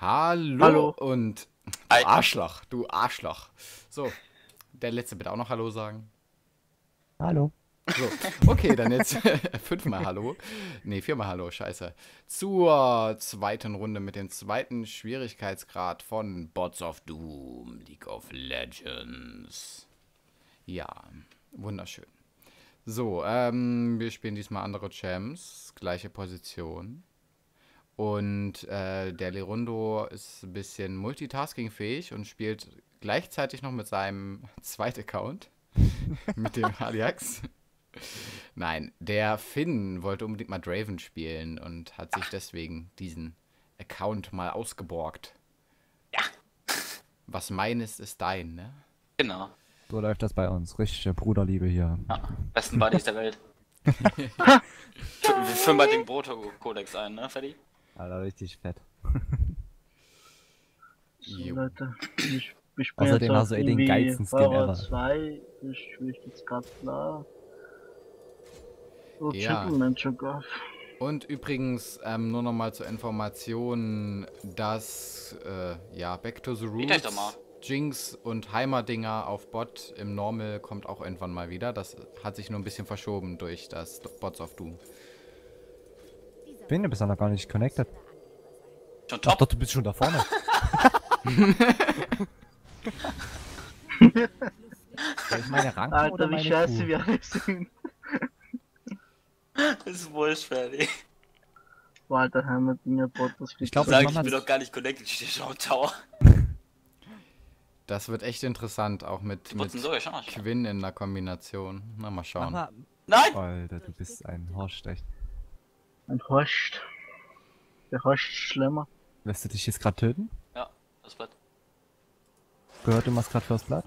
Hallo, Hallo. und du. Arschloch, du Arschloch. So, der letzte bitte auch noch Hallo sagen. Hallo. So, okay, dann jetzt fünfmal Hallo. Nee, viermal Hallo, scheiße. Zur zweiten Runde mit dem zweiten Schwierigkeitsgrad von Bots of Doom, League of Legends. Ja, wunderschön. So, ähm, wir spielen diesmal andere Champs, gleiche Position. Und äh, der Lerundo ist ein bisschen multitaskingfähig und spielt gleichzeitig noch mit seinem zweiten Account, mit dem Aliax. Nein, der Finn wollte unbedingt mal Draven spielen und hat sich deswegen diesen Account mal ausgeborgt. Ja. Was mein ist, ist dein, ne? Genau. So läuft das bei uns. Richtige Bruderliebe hier. Ja. Besten Buddies der Welt. Wir führen bald den Broto-Kodex ein, ne, Freddy? Alter, richtig fett. So. Leute, ich, ich bin Außerdem hast du eh den geilsten Skin ever. 2, ich will jetzt gerade klar. Oh, Ja. Gentleman Chocoff. Und übrigens ähm, nur noch mal zur Information, dass äh, ja Back to the Roots. Jinx und Heimerdinger auf Bot im Normal kommt auch irgendwann mal wieder. Das hat sich nur ein bisschen verschoben durch das Bots of Doom. Bin, du bist ja noch gar nicht connected. Schon Ach top. doch, du bist schon da vorne. Soll ich meine Ranken oder Alter, wie meine scheiße Kuh? wir alle sind. Das ist wurscht, Freddy. Boah, Alter, Heimat, Dinger, Bot, das Ich glaub, Sag ich ich, bin doch gar nicht connected, ich stehe schon am Tower. Das wird echt interessant, auch mit, mit. Quinn in der Kombination. Na, mal schauen. mal. Nein! Alter, du bist ein Horst, echt. Ein Horst. Der Horst Schlemmer. Lässt du dich jetzt gerade töten? Ja, das Blatt. Gehört, du machst gerade First Blood?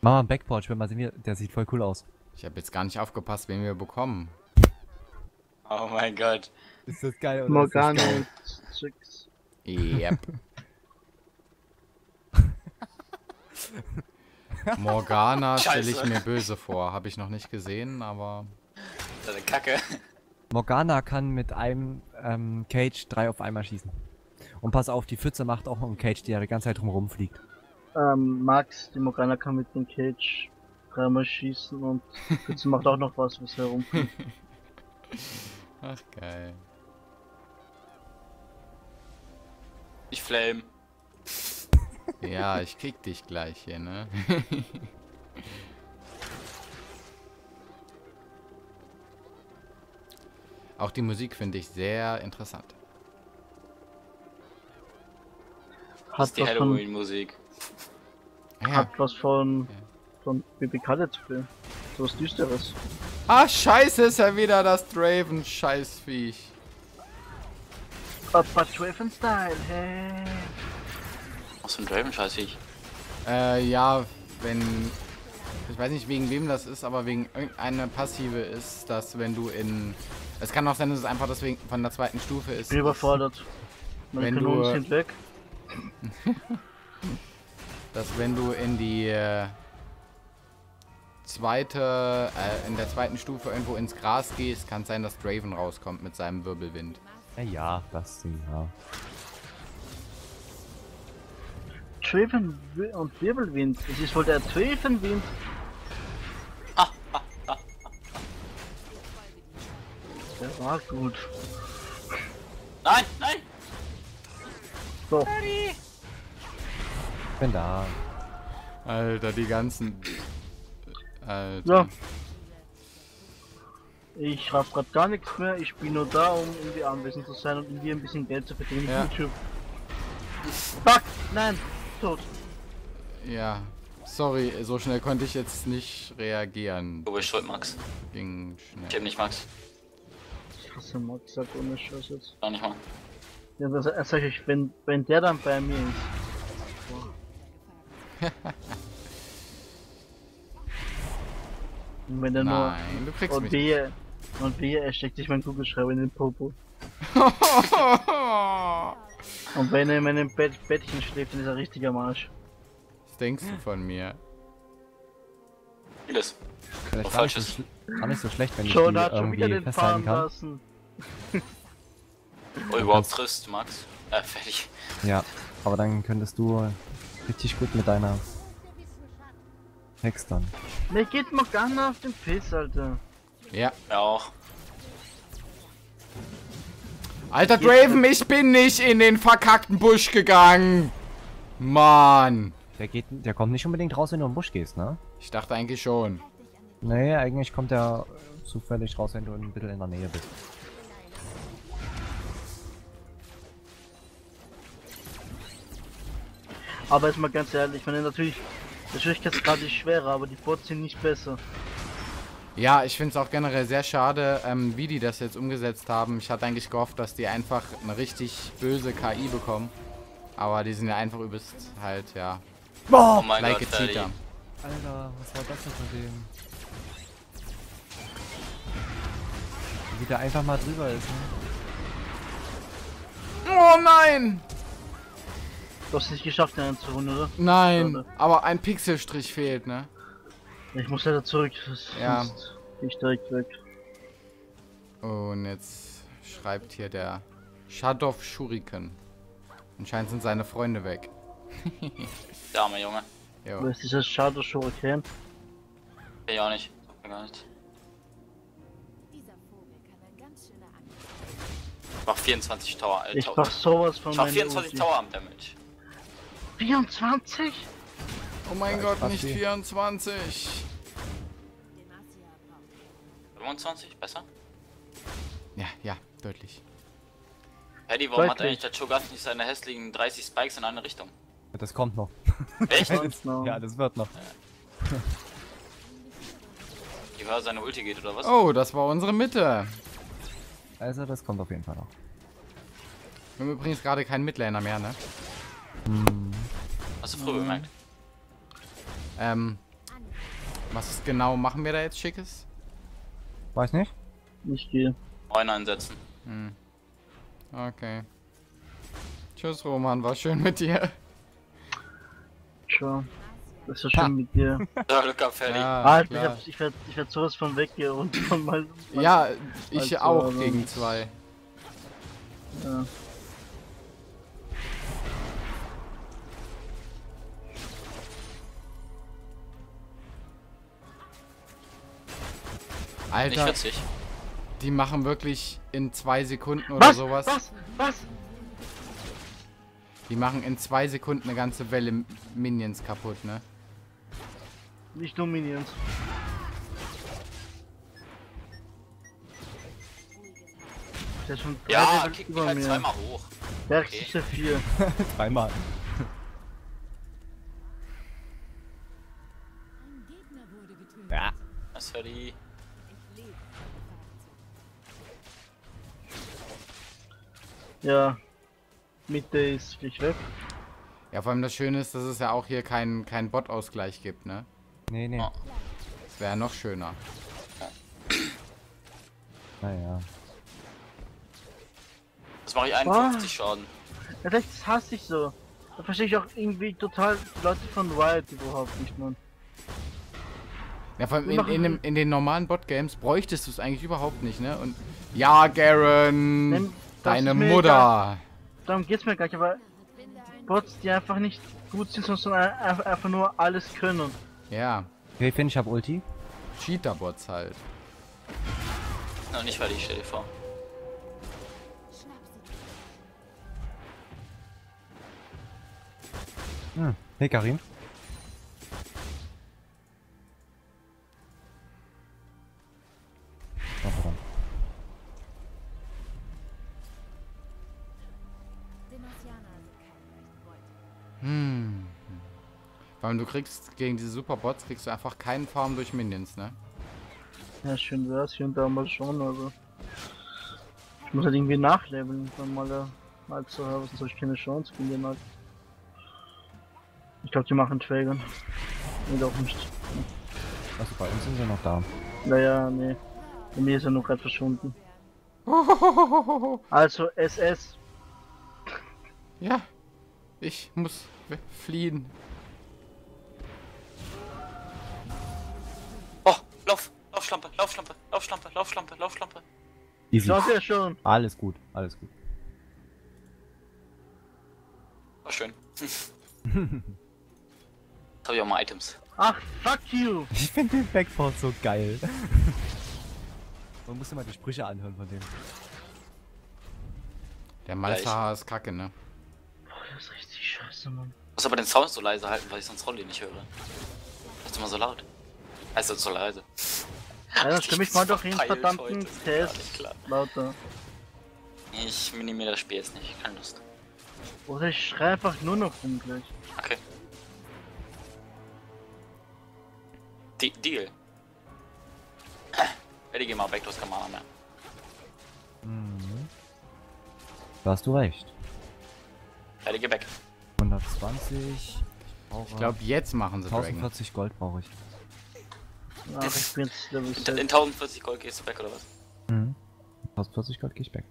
Mach mal einen Backport, ich will mal sehen, der sieht voll cool aus. Ich habe jetzt gar nicht aufgepasst, wen wir bekommen. Oh mein Gott. Ist das geil oder Morgana und Tricks. Yep. Morgana stelle ich mir böse vor. Habe ich noch nicht gesehen, aber Das ist eine Kacke. Morgana kann mit einem ähm, Cage drei auf einmal schießen. Und pass auf, die Pfütze macht auch noch einen Cage, der die ganze Zeit drumherum fliegt. Ähm, Max, die Morgana kann mit dem Cage dreimal schießen und jetzt macht auch noch was, was herumfliegt. ach geil. Ich flame. Ja, ich krieg dich gleich hier, ne? Auch die Musik finde ich sehr interessant. Das Hat ist die was von, Halloween-Musik. Ja. hat was von, von BBK Let's Play. So was Düsteres. Ah, scheiße, ist ja wieder das Draven, Scheißviech. Papa Draven Style, hey. Ach so ein Draven-Scheiß ich. Äh, ja, wenn. Ich weiß nicht, wegen wem das ist, aber wegen irgendeiner Passive ist, dass wenn du in. Es kann auch sein, dass es einfach deswegen von der zweiten Stufe ist. Bin überfordert. Meine Wenn du- sind weg. dass wenn du in die äh, zweite, äh, in der zweiten Stufe irgendwo ins Gras gehst, kann es sein, dass Draven rauskommt mit seinem Wirbelwind. Ja, ja, das Ding, ja. Draven Wi- und Wirbelwind. Es ist wohl der Dravenwind. Der war gut. Nein, nein! So, Ich bin da. Alter, die ganzen. Alter. ja. Ich raff grad gar nichts mehr. Ich bin nur da, um irgendwie anwesend zu sein und irgendwie ein bisschen Geld zu verdienen Ja. mit YouTube. Fuck! Nein! Tot. Ja. Sorry, so schnell konnte ich jetzt nicht reagieren. Du bist schuld, Max. Ging Ich schnell. hab nicht Max. Ich hasse Max, sag ohne Scheiß jetzt. Gar nicht mal. Ja, das, das sag ich, wenn, wenn der dann bei mir ist. Und wenn er nur. Nein, du kriegst Und mich. wehe, und wehe, er steckt sich meinen Kugelschreiber in den Popo. Und wenn er in meinem Bett, Bettchen schläft, dann ist er richtiger Marsch. Was denkst du von mir? Vieles. Vielleicht gar nicht, so gar nicht so schlecht, wenn ich John die hat schon wieder irgendwie den fahren kann. lassen. Oh, überhaupt triffst, Max. Äh, fertig. Ja, aber dann könntest du richtig gut mit deiner Hex dann. Mir geht Morgana auf den Piss, Alter. Ja. Ja, auch. Alter Draven, ich bin nicht in den verkackten Busch gegangen. Mann. Der geht, der kommt nicht unbedingt raus, wenn du im Busch gehst, ne? Ich dachte eigentlich schon. Nee, eigentlich kommt der zufällig raus, wenn du ein bisschen in der Nähe bist. Aber jetzt mal ganz ehrlich, ich meine natürlich, der Schwierigkeitsgrad ist schwerer, aber die Bots sind nicht besser. Ja, ich finde es auch generell sehr schade, ähm, wie die das jetzt umgesetzt haben. Ich hatte eigentlich gehofft, dass die einfach eine richtig böse KI bekommen. Aber die sind ja einfach übelst halt, ja, Oh mein like Gott, a Daddy. cheater. Alter, was war das denn von dem? Wie der einfach mal drüber ist, ne? Oh nein! Du hast es nicht geschafft, den einzuholen, oder? Nein, aber ein Pixelstrich fehlt, ne? Ich muss leider zurück, sonst Ja. bin ich direkt weg. Und jetzt schreibt hier der Shadow Shuriken. Anscheinend sind seine Freunde weg. Der arme Junge. Jo. Wo ist dieser Shadow Shuriken? Ich auch nicht. Gar nicht. Dieser Vogel kann ein ganz schöner Angriff Ich mach 24 Tower, äh, Ich mach sowas von Ich mach meinem 24 Ulti. Tower am Damage. 24? Oh mein Ja, Gott, nicht wie- 24. Demacia braucht 25? Besser? Ja, ja, deutlich. Paddy, warum hat Deutlich. eigentlich der Cho'Gath nicht seine hässlichen 30 Spikes in eine Richtung? Das kommt noch. Echt? Ja, das wird noch. Die höher seine Ulti geht oder was? Oh, das war unsere Mitte. Also, das kommt auf jeden Fall noch. Wir haben übrigens gerade keinen Midlaner mehr, ne? Hast du früh bemerkt? Ähm, was genau machen wir da jetzt Schickes? Weiß nicht? Ich gehe. Neun einsetzen. Hm. Okay. Tschüss, Roman, war schön mit dir. Ciao. Das ist so schön mit dir. Ja, Glück gehabt, Paddy. Ja, Alter, ich, klar. hab, ich werd, ich werd sowas von weggehen und von mal. ja ich Also, auch gegen zwei. Ja. Nicht Alter, witzig. die machen wirklich in zwei Sekunden oder Was? sowas. Was? Was? Die machen in zwei Sekunden eine ganze Welle Minions kaputt, ne? Nicht nur Minions. Der ist schon Ja, Level kick mich halt mir. zweimal hoch. Der Okay. ist vier. Dreimal. Ein Gegner wurde getötet. Ja. Das ist Paddy. Ja. Mitte ist gleich weg. Ja, vor allem das Schöne ist, dass es ja auch hier keinen kein Bot-Ausgleich gibt, ne? Nee, nee. Oh. Das wäre noch schöner. Naja. Das mache ich 51 Schaden. Ja, das hasse ich so. Da verstehe ich auch irgendwie total Leute von Riot überhaupt nicht, Mann. Ja, vor allem in, in, dem, in den normalen Bot-Games bräuchtest du es eigentlich überhaupt nicht, ne? Und ja, Garen, deine Mutter. Darum geht's mir gar nicht, aber Bots, die einfach nicht gut sind, sondern einfach, nur alles können. Ja, Okay, Finn, ich hab Ulti. Cheater-Bots halt. Noch nicht Paddy, stell dir vor. Hm. Hey, Karin. Allem du kriegst gegen diese Superbots kriegst du einfach keinen Farm durch Minions, ne? Ja, schön wär's hier und da mal schon, also. Ich muss halt irgendwie nachleveln, dann mal da mal zu haben, sonst hab ich keine Chance gegen den halt. Ich glaube, die machen Trägern. Nee, doch nicht. Also bei uns sind sie noch da. Naja, nee. Bei mir ist er noch gerade verschwunden. Also SS. Ja, ich muss fliehen. Laufschlampe, Laufschlampe, Laufschlampe, Laufschlampe, Laufschlampe. Easy. Schaut ja schon. Alles gut, alles gut. War schön. Jetzt habe ich auch mal Items. Ach, fuck you! Ich finde den Backport so geil. Man muss immer die Sprüche anhören von dem. Der Malzahar ist kacke, ne? Boah, das ist richtig scheiße, Mann. Muss aber den Sound so leise halten, weil ich sonst Rolli nicht höre. Das ist immer so laut. Also so leise. Ja, stimme ich mal doch den Verpeilt verdammten Test lauter. Ich minimiere das Spiel jetzt nicht, keine Lust. Oder ich schrei einfach nur noch rum gleich. Okay. De Deal. Eddie, geh mal weg, du hast kein Mana mehr. Mhm. Da hast du recht. Eddie, geh weg. 120. Ich Ich glaube, jetzt machen sie Dragon. 1040 Gold brauche ich. Ach, ich bin jetzt Level In, 6. in 1040 Gold gehst du weg, oder was? Mhm. 1040 Gold gehe ich weg.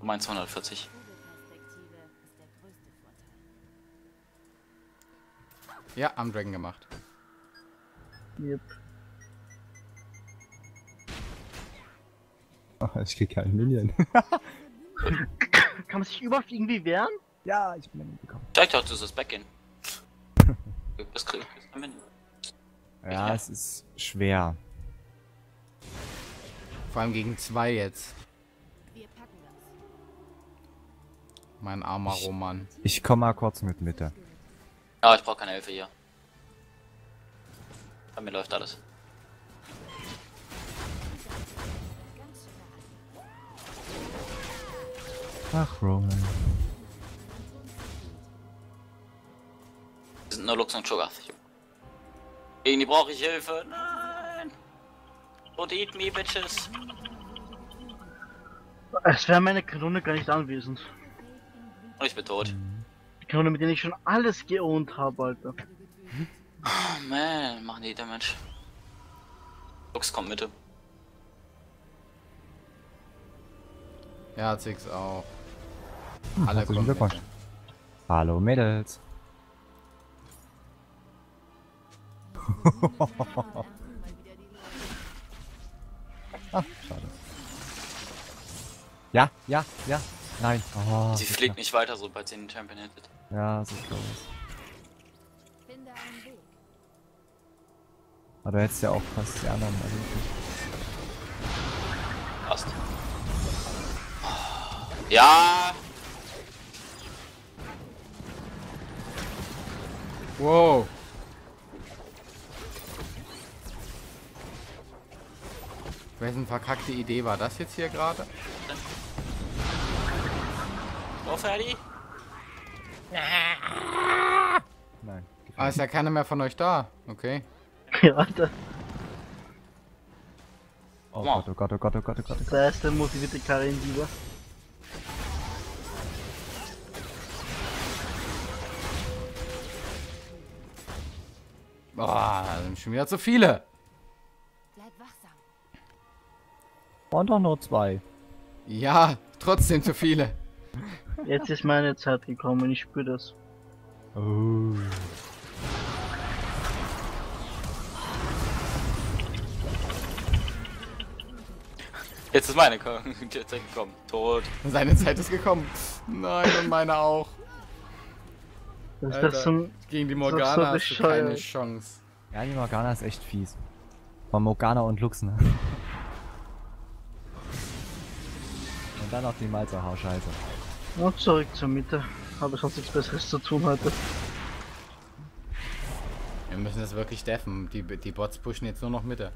Du meinst 140. Vogelperspektive ist der größte Vorteil. Ja, am Dragon gemacht. Yep. ich krieg keinen Minion. Kann man sich überhaupt irgendwie wehren? ja, ich bin Minion bekommen. Direkt auch das Backgehen. Das krieg ich am Ende. Ja, es ist schwer. Vor allem gegen zwei jetzt. Wir packen das. Mein armer Roman. Ich komme mal kurz mit Mitte. Ja, ich brauche keine Hilfe hier. Bei mir läuft alles. Ach, Roman. Sind nur Lux und Cho'Gath. Irgendwie brauche ich Hilfe. Nein! Don't eat me, bitches. Es wäre meine Kanone gar nicht anwesend. Und ich bin tot. Die Kanone, mit denen ich schon alles geohnt habe, Alter. Oh man, machen die Damage. Lux kommt Mitte. Ja, Zix auch. Hm, Alle kommen. Hallo Mädels. ah, schade. Ja, ja, ja. Nein. Oh, Sie fliegt knapp. nicht weiter, sobald sie den Champion hittet. Ja, so einen Weg. Aber du hättest ja auch fast die anderen erledigt. Passt. Ja! Wow. Wessen verkackte Idee war das jetzt hier gerade? Go, Ferdi! Nein. Ah, ist ja keiner mehr von euch da. Okay. Ja, Alter. Oh Wow. Gott, oh Gott, oh Gott, oh Gott, oh Gott, oh Gott. Da ist der motivierte Karin lieber. Boah, da sind schon wieder zu viele. Waren doch nur zwei. Ja, trotzdem zu viele. Jetzt ist meine Zeit gekommen, ich spüre das. Oh. Jetzt ist meine Zeit gekommen. Tot. Seine Zeit ist gekommen. Nein, und meine auch. Was ist das zum. Gegen die ist so Morgana hast du keine. Chance. Ja, die Morgana ist echt fies. Von Morgana und Luxen. Und dann noch die Malzerhau scheiße. Und zurück zur Mitte. Habe sonst nichts besseres zu tun heute. Wir müssen das wirklich deffen. Die, die Bots pushen jetzt nur noch Mitte.